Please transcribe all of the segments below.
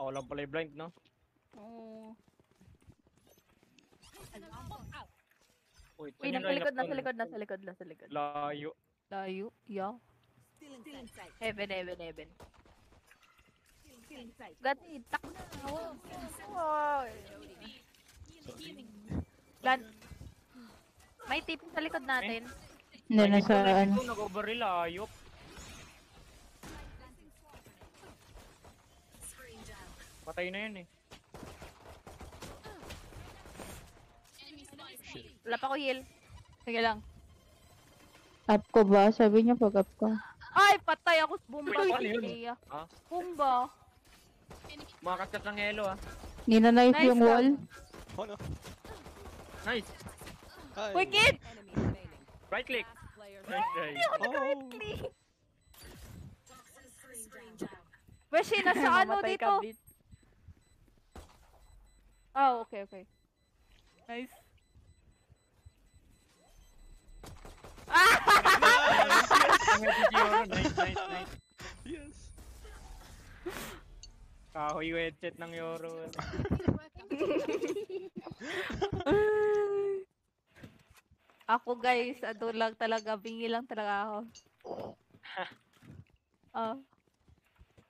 Ako lang pala yung blind, no? Oo. Wait, Uy, yung nasa likod, nasa likod, nasa likod, nasa likod. Layo. Layo, yeah. Heaven, heaven, heaven. Gati, tak na. Oh. Gan. May tip sa likod natin. Hindi, nasa ano. ito, Nag-overreel, ayop. Patay na yun eh. Wala pa ko heal. Sige lang. Up ko ba? Sabi niya pag up ko. Ay, patay ako. Bumba. Yun? Iya. Ha? Bumba. Makakaskat ng yellow ah. Nina-knife Nice yung wall. Oh no. Nice. Uy, kid! Right click. Nice try. Oh. Weshi, nasa ano dito? Oh, okay, okay. Nice. Epic Nice, nice, nice. Yes. Kahoy headset ng Yoro. Ako guys, ano lang talaga, bingi lang talaga ako. Oh,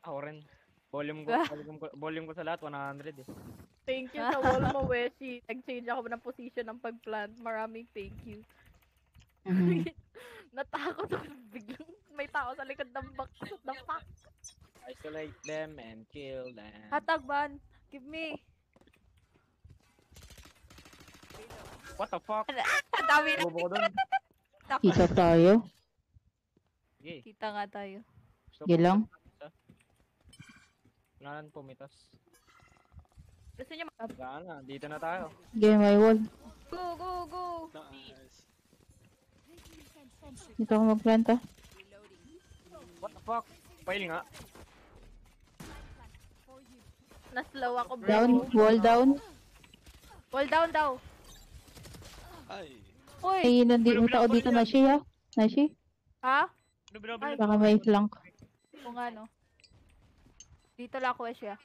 Ako rin. Volume ko, volume ko, volume ko sa lahat, 100 eh. Thank you sa wall mo, Weshi. Nag-change ako ng position ng pagplant. Maraming thank you. Mhm. Natakot ako biglang may tao sa likod ng box. What the fuck? Isolate them and kill them. hatag ban. Give me. What the fuck? Ang dami na. Bobo ko dun. Kita tayo. Sige. Kita nga tayo. Gusto Sige ko lang. isa. Wala nang pumitas. Gusto niya Wala na, dito na tayo. Game my wall. Go, go, go. Nice. Dito ako magplanta. What the fuck? Fail nga. na-slow ako, bro. Down. Wall down. Wall down daw. Ay. Uy, Ay, nandi may tao dito na siya. Na siya. ha? Ay. Baka may flank. Kung ano. Dito lang ako, Weshi, ah.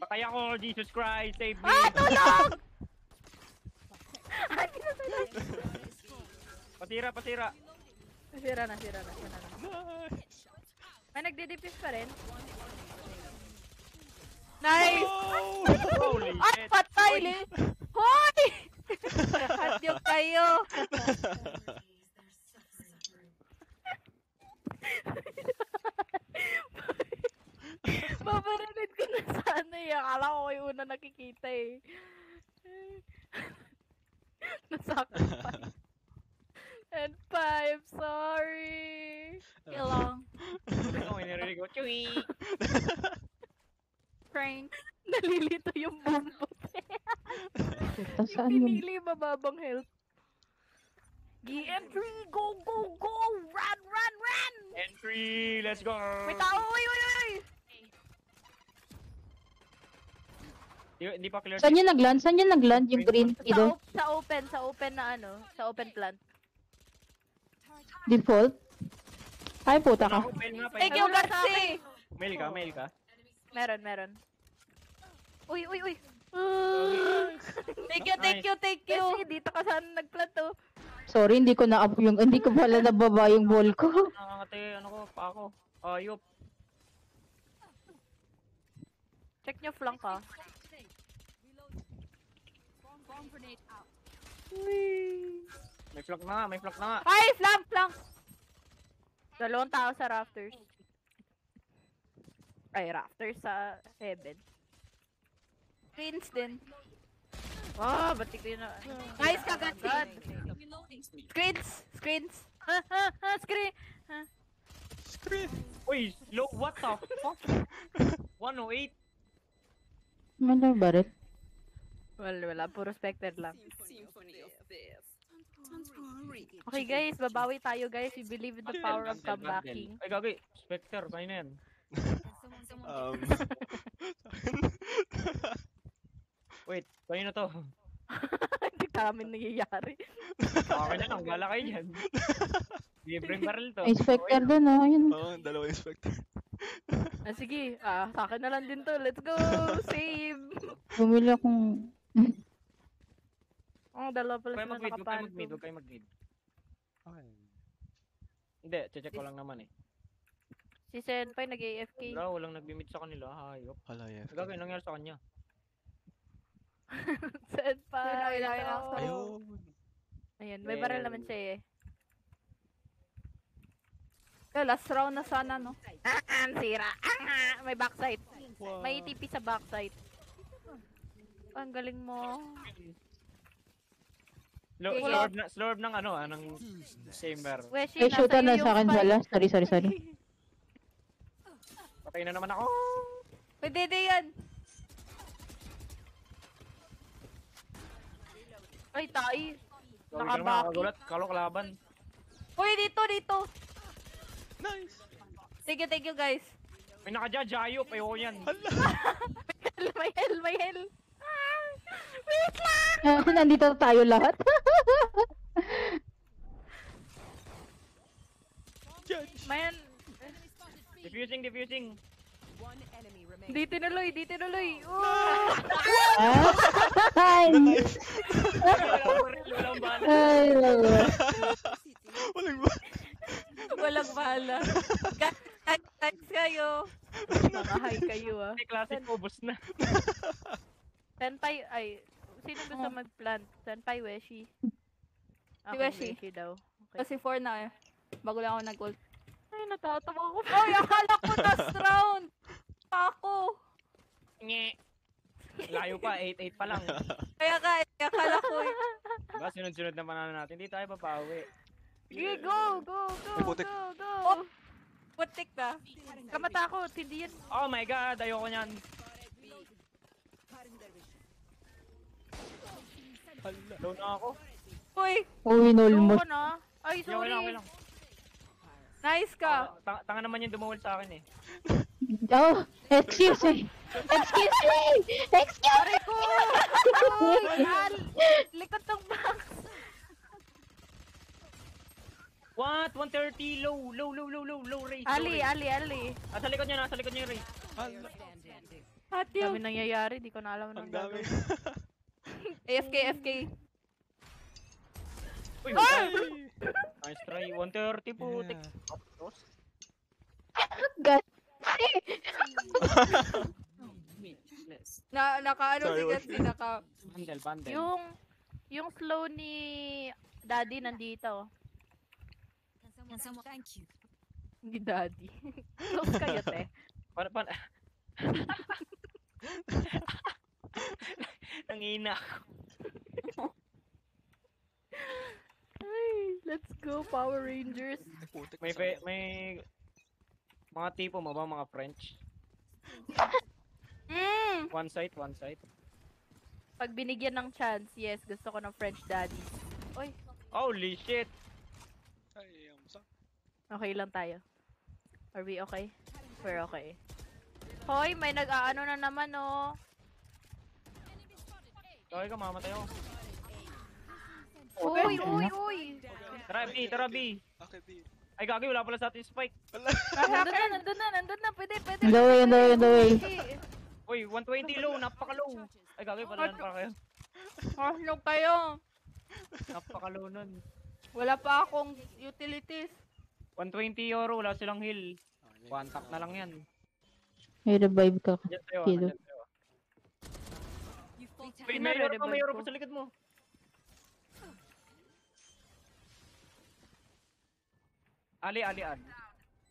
Patay ako, Jesus Christ, save me! Ah, tulog! Patira, patira! Nasira na, nasira na, nasira na. May nagde-defuse pa rin. Nice! Oh! Holy Ay, shit! patay, li! Hoy! Hadyok kayo! Babarinig ko na sana eh. Akala ko yung una nakikita eh. Pa. And five, sorry. Kilang. Ano, inirinig ko, Chewy! Prank. Nalilito yung bumbot. Puta, saan yun? Pinili mababang health. GM3, go, go, go! Run, run, run! Entry! Let's go! May tao! Uy, uy, uy! Di, di pa clear. Saan yun nagland? Saan yun nagland? Yung green Sa, ido? op- sa open, sa open na ano, sa open plant. Default? Ay, puta ka. Mail nga, Thank pahinga. you, Wala sa! Mail ka, mail ka. Meron, meron. Uy, uy, uy! Thank you, thank you, thank you! Kasi dito ka saan nagplant oh. Sorry, hindi ko na up yung, hindi ko pala nababa yung wall ko. Nakakate, ano ko, pa ako. Ayop. Check nyo flank ah. May flock na nga, may flock na nga. Ay, flank, flank! Dalawang tao sa rafters. Ay, rafters sa heaven. Queens din. Ah, batik ko yun na. Nice ka, Garci! God. Screens! Screens! Ha, ha, ha, screen! Screen. Uy, low, what the fuck? 108? Ano ba rin? Well, wala. Puro specter lang. Okay guys, babawi tayo guys. We believe in the power of comebacking. Ay, gagay. Spectre, kayo na yan. Um. Wait, kayo na to. Hindi namin nangyayari. Okay na lang, bala kayo dyan. Libreng barrel to. May specter doon, oh. Ayun. oh, dalawa inspector. Ah, sige. Ah, sa akin na lang din to. Let's go! Save! Bumili akong... Oh, dalawa pala Huwag sila mag-mid, huwag kayo mag-mid, nakapanto. huwag kayo mag-mid. Okay. Hindi, check ko lang naman eh. Si Senpai nag-AFK. Bro, walang nag-mid sa kanila, hayop. Hala, yeah. Gagawin nangyari sa kanya. Senpai! Ayun, ayun, ayun. Ayun. Ayun, may barrel naman siya eh. Eh, last round na sana, no? Ah, ang sira! Ah, may backside. Wow. May TP sa backside. Ang galing mo. Okay. slow, na, slow ng ano, ah, ng chamber. Weshi, Ay, shoot na sa akin wala. Sorry, sorry, sorry. Patay na naman ako. Pwede din yan. Ay, tayo. Sorry ka naman, Nakabaki. nakagulat. Kalo kalaban. Uy, dito, dito. Nice. Thank you, thank you, guys. May naka-judge, hayop. Ayoko yan. Hala. may hell, may hell. Ah, wait lang! Ah, Nandito tayo lahat. Judge. Man, Diffusing, diffusing. di tinuloy, di tinuloy. Oh! Ay, Walang baril, walang bala. ay. Walang ba? Walang bahala. Guys, kayo. Nakahay kayo ah. May classic ubos na. Senpai, ay, sino gusto Oh. mag-plant? Senpai, Weshi. Si Weshi. Weshi daw. Okay. Kasi 4 na eh. Bago lang ako nag-ult. Ay, natatawa ko. Uy, akala ko last round. Ako. Nye. Layo pa, 8-8 pa lang. Kaya ka, eh, akala ko eh. Diba, sunod-sunod naman ano natin. Hindi tayo papawi. Sige, go, go, go, putik. go, go. Oh. Putik ka. Kamatakot, hindi yan. Oh my god, ayoko niyan. Hala. Low na ako. Uy, Uy, Go nulmos. ko na. Ay, okay lang, okay sorry. lang. nice ka. Ah, tanga, tanga naman yung dumawal sa akin eh. Oh, excuse me. Excuse me. Excuse me. Al, likod ng box. What? 130 low, low, low, low, low, low rate. Ali, low rate. Ali, Ali. Ah, sa likod niya, nasa likod niya yung rate. Hala. Dami nangyayari, di ko na alam Ang anong dami. gagawin. AFK, AFK. Uy, Ay! nice try. 130 putik. Yeah. God. Na, naka ano si. Gatsby, naka... Bundle, bundle. Yung, yung slow ni Daddy nandito. Thank you? Ni Daddy. Close kayo, te. Para, para. Nangina ako. Ay, let's go, Power Rangers. Putik May, pe, may mga tipo mo ba, mga French? Mm. One side, one side. Pag binigyan ng chance, yes, gusto ko ng French Daddy. Oy, Holy shit! Ay, ang sa- okay lang tayo. Are we okay? We're okay. Hoy, may nag-aano na naman, oh. Okay ka, mamatay ako. Uy, uy, uy. Tara B, tara B. Okay, B. Ay gagi, wala pala sa ating spike. Nandun na, nandun na, nandun na. Pwede, pwede. On the way, on the way, on the way. Uy, 120 low, napaka-low. Ay gagi, pala para kayo. Ano kayo? Napaka-low nun. Wala pa akong utilities. 120 euro, wala silang heal. One tap na lang yan. May revive ka. Kilo. Sino may euro pa, may euro pa sa likod mo. Ali, ali, ali.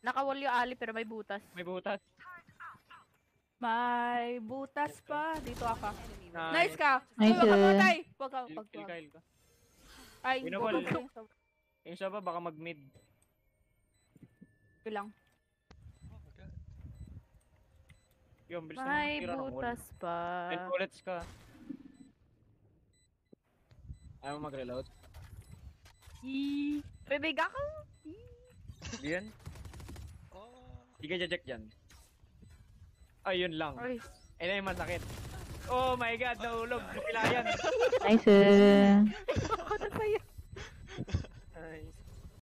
Nakawal yung ali pero may butas. May butas. May butas pa. Dito ako. Nice. Nice ka. Nice, Uy, wag ka matay. Wag ka. Ay, Winawal. wag ka. Yung isa ba, baka mag-mid. Ito lang. Yung, bilis May butas pa. 10 bullets ka. Ayaw mo mag-reload? Si... Bebe, ka? Diyan? Oh. Hindi ka jack dyan. Ayun lang. Ay. Ayun lang yung masakit. Oh my god, nahulog. Kapila yan. Nice. Ako na sa'yo. Nice.